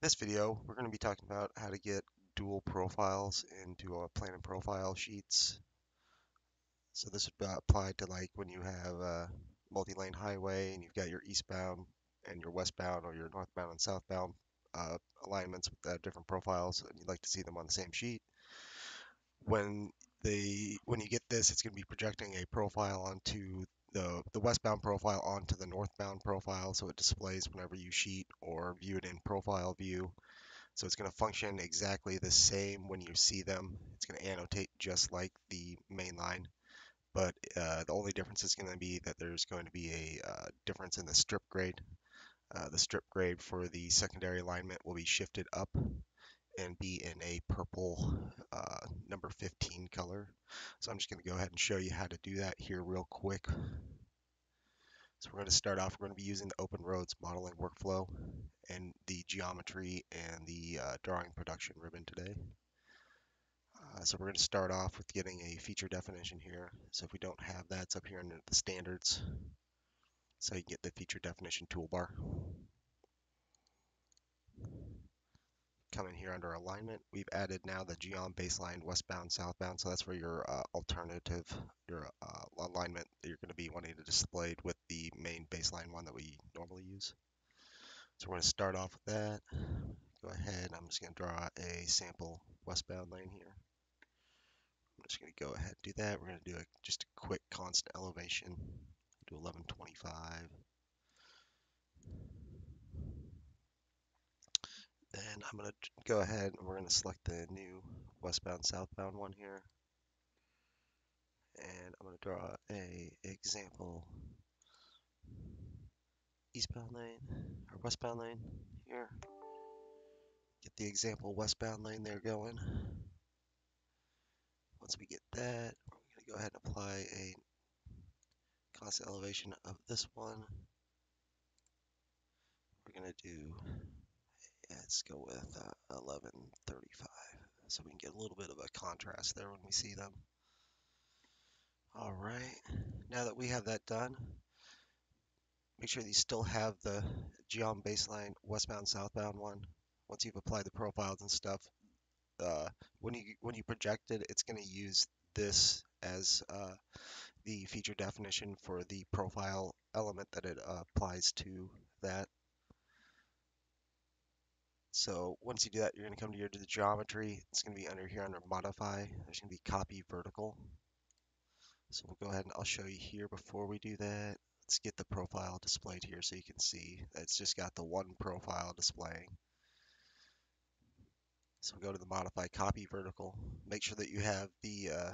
This video, we're going to be talking about how to get dual profiles into a plan and profile sheets. So this would apply to like when you have a multi-lane highway and you've got your eastbound and your westbound or your northbound and southbound uh, alignments with uh, different profiles and you'd like to see them on the same sheet. When the when you get this, it's going to be projecting a profile onto the, the westbound profile onto the northbound profile so it displays whenever you sheet or view it in profile view so it's going to function exactly the same when you see them. It's going to annotate just like the main line, but uh, the only difference is going to be that there's going to be a uh, difference in the strip grade. Uh, the strip grade for the secondary alignment will be shifted up and be in a purple uh, number 15 color. So I'm just going to go ahead and show you how to do that here real quick. So we're going to start off, we're going to be using the Open Roads modeling workflow and the geometry and the uh, drawing production ribbon today. Uh, so we're going to start off with getting a feature definition here. So if we don't have that, it's up here in the standards. So you can get the feature definition toolbar. Come in here under alignment. We've added now the geom baseline westbound, southbound. So that's where your uh, alternative, your uh, alignment that you're going to be wanting to display with the main baseline one that we normally use. So we're going to start off with that. Go ahead, I'm just going to draw a sample westbound lane here. I'm just going to go ahead and do that. We're going to do a, just a quick constant elevation. Do 1125. Then I'm going to go ahead and we're going to select the new westbound southbound one here. And I'm going to draw a example eastbound lane or westbound lane here. Get the example westbound lane there going. Once we get that, we're going to go ahead and apply a constant elevation of this one. We're going to do, let's go with uh, 1135 so we can get a little bit of a contrast there when we see them. All right, now that we have that done, make sure you still have the geom baseline westbound southbound one once you've applied the profiles and stuff uh, when you when you project it it's going to use this as uh, the feature definition for the profile element that it uh, applies to that so once you do that you're going to come to your to the geometry it's going to be under here under modify there's going to be copy vertical so we'll go ahead and I'll show you here before we do that let's get the profile displayed here so you can see it's just got the one profile displaying. So we'll go to the modify copy vertical. Make sure that you have the uh,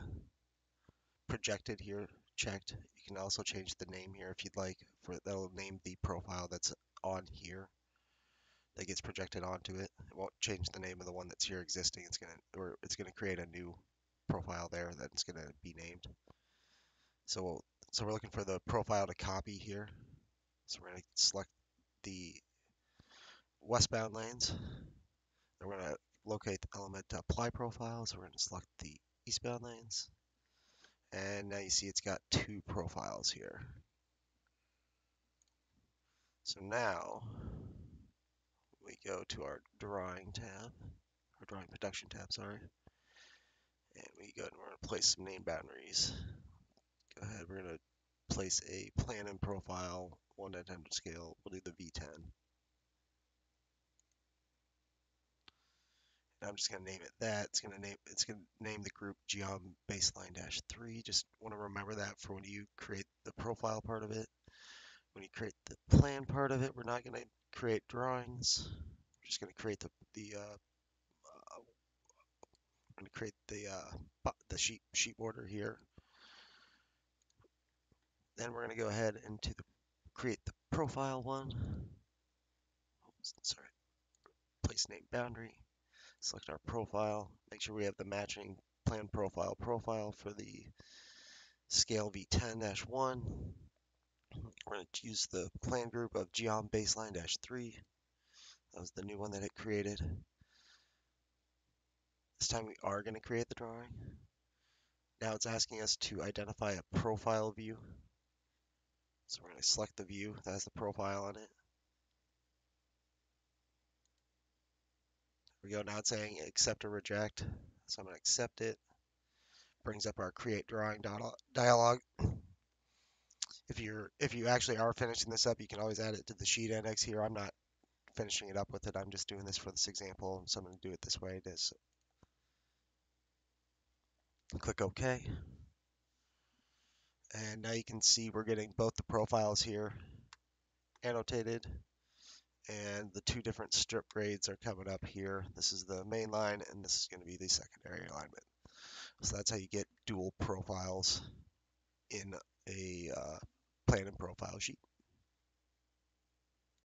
projected here checked. You can also change the name here if you'd like. For that'll name the profile that's on here that gets projected onto it. It won't change the name of the one that's here existing. It's gonna or it's gonna create a new profile there that's gonna be named. So so we're looking for the profile to copy here. So we're to select the westbound lanes. Then we're to locate the element to apply profile. So we're to select the eastbound lanes. And now you see it's got two profiles here. So now we go to our drawing tab, our drawing production tab, sorry. And we go and we're going to place some name boundaries go ahead, we're going to place a plan and profile 1 to 10 scale. We'll do the V10. And I'm just going to name it that. It's going to name it's going to name the group geom baseline dash 3. Just want to remember that for when you create the profile part of it. When you create the plan part of it, we're not going to create drawings. We're just going to create the the uh, uh, going to create the uh, the sheet sheet border here then we're going to go ahead and to the create the profile one. Sorry, place name boundary. Select our profile. Make sure we have the matching plan profile profile for the scale V10-1. We're going to use the plan group of geom baseline-3. That was the new one that it created. This time we are going to create the drawing. Now it's asking us to identify a profile view. So we're going to select the view that has the profile on it. we go. Now it's saying accept or reject. So I'm going to accept it. Brings up our create drawing dialog. If you're if you actually are finishing this up, you can always add it to the sheet index here. I'm not finishing it up with it. I'm just doing this for this example, so I'm going to do it this way. This click OK. And now you can see we're getting both the profiles here annotated and the two different strip grades are coming up here. This is the main line and this is going to be the secondary alignment. So that's how you get dual profiles in a uh, plan and profile sheet.